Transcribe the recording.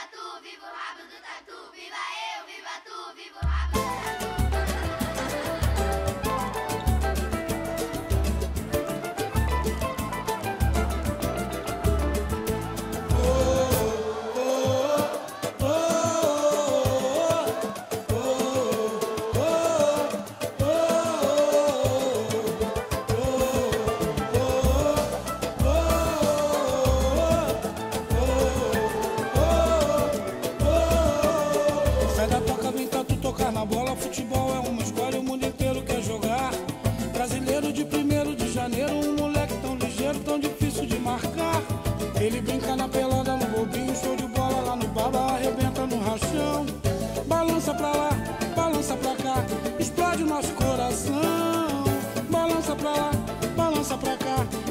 viva tu, viva o rabo do tatu, viva eu, viva tu, viva o rabo do tatu. bola, futebol é uma escola e o mundo inteiro quer jogar. Brasileiro de 1 de janeiro, um moleque tão ligeiro, tão difícil de marcar. Ele brinca na pelada, no bobinho, show de bola lá no baba, arrebenta no rachão. Balança pra lá, balança pra cá, explode o nosso coração. Balança pra lá, balança pra cá